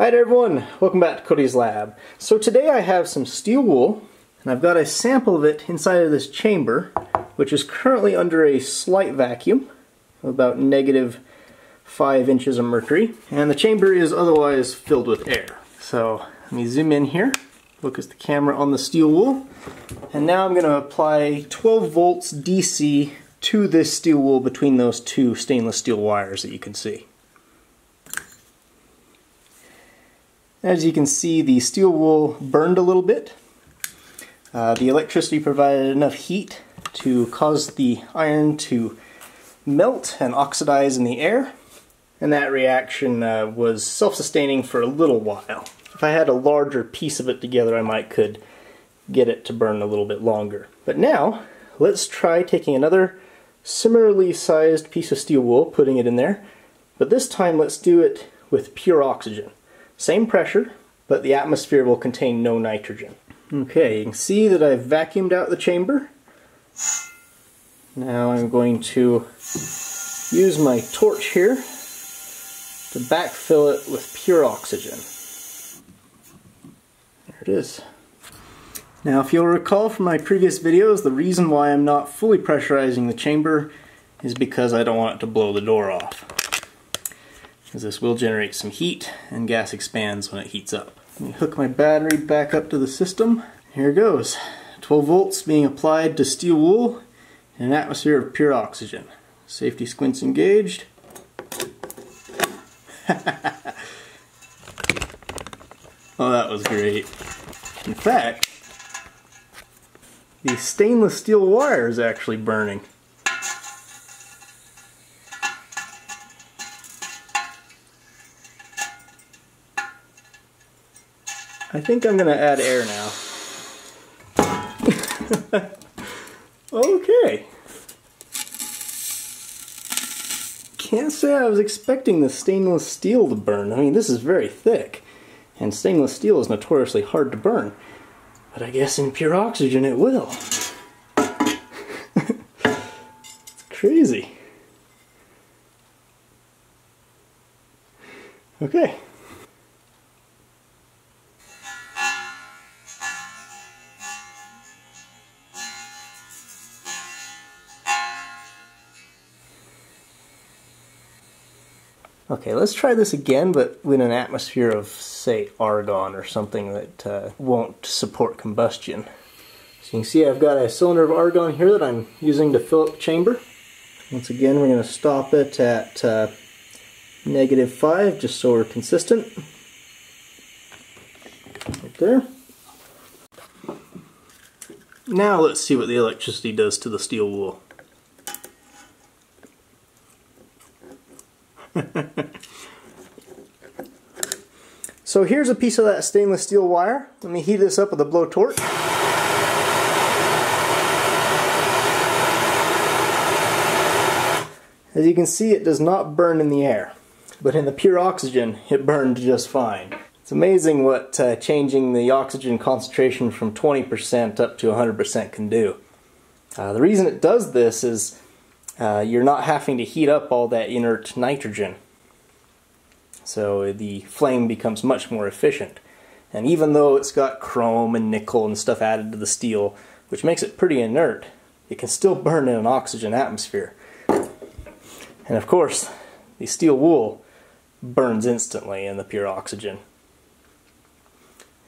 Hi there everyone, welcome back to Cody's Lab. So today I have some steel wool and I've got a sample of it inside of this chamber which is currently under a slight vacuum about negative 5 inches of mercury and the chamber is otherwise filled with air. So let me zoom in here, focus the camera on the steel wool and now I'm going to apply 12 volts DC to this steel wool between those two stainless steel wires that you can see. As you can see, the steel wool burned a little bit. Uh, the electricity provided enough heat to cause the iron to melt and oxidize in the air, and that reaction uh, was self-sustaining for a little while. If I had a larger piece of it together, I might could get it to burn a little bit longer. But now, let's try taking another similarly sized piece of steel wool, putting it in there, but this time let's do it with pure oxygen. Same pressure, but the atmosphere will contain no nitrogen. Okay, you can see that I've vacuumed out the chamber. Now I'm going to use my torch here to backfill it with pure oxygen. There it is. Now if you'll recall from my previous videos, the reason why I'm not fully pressurizing the chamber is because I don't want it to blow the door off because this will generate some heat and gas expands when it heats up. Let me hook my battery back up to the system. Here it goes. 12 volts being applied to steel wool in an atmosphere of pure oxygen. Safety squints engaged. oh, that was great. In fact, the stainless steel wire is actually burning. I think I'm going to add air now. okay. Can't say I was expecting the stainless steel to burn. I mean, this is very thick, and stainless steel is notoriously hard to burn. But I guess in pure oxygen it will. it's crazy. Okay. Okay, let's try this again, but with an atmosphere of, say, argon or something that uh, won't support combustion. So you can see I've got a cylinder of argon here that I'm using to fill up the chamber. Once again, we're going to stop it at uh, negative 5, just so we're consistent. Right there. Now let's see what the electricity does to the steel wool. So here's a piece of that stainless steel wire. Let me heat this up with a blowtorch. As you can see, it does not burn in the air, but in the pure oxygen, it burned just fine. It's amazing what uh, changing the oxygen concentration from 20% up to 100% can do. Uh, the reason it does this is uh, you're not having to heat up all that inert nitrogen. So the flame becomes much more efficient. And even though it's got chrome and nickel and stuff added to the steel, which makes it pretty inert, it can still burn in an oxygen atmosphere. And of course, the steel wool burns instantly in the pure oxygen.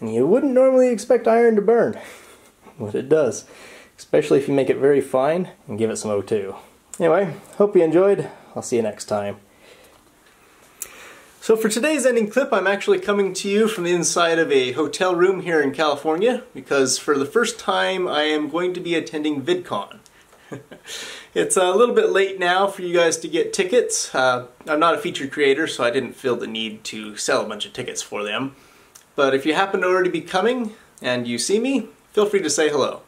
And you wouldn't normally expect iron to burn, but it does, especially if you make it very fine and give it some O2. Anyway, hope you enjoyed. I'll see you next time. So for today's ending clip, I'm actually coming to you from the inside of a hotel room here in California because for the first time I am going to be attending VidCon. it's a little bit late now for you guys to get tickets. Uh, I'm not a feature creator, so I didn't feel the need to sell a bunch of tickets for them. But if you happen to already be coming and you see me, feel free to say hello.